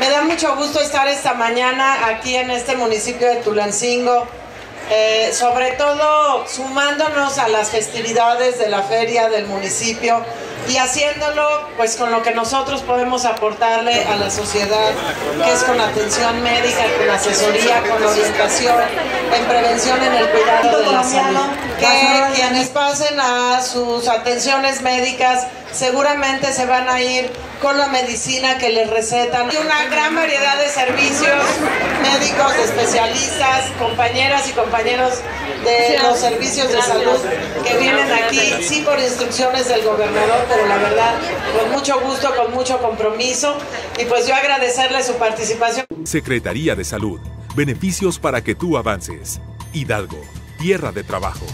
Me da mucho gusto estar esta mañana aquí en este municipio de Tulancingo, eh, sobre todo sumándonos a las festividades de la feria del municipio y haciéndolo pues con lo que nosotros podemos aportarle a la sociedad, que es con atención médica, con asesoría, con orientación, en prevención en el cuidado de la salud. Que quienes pasen a sus atenciones médicas seguramente se van a ir con la medicina que les recetan. Hay una gran variedad de servicios médicos, especialistas, compañeras y compañeros de los servicios de salud que vienen aquí, sí por instrucciones del gobernador, pero la verdad, con mucho gusto, con mucho compromiso, y pues yo agradecerle su participación. Secretaría de Salud, beneficios para que tú avances. Hidalgo, tierra de trabajo.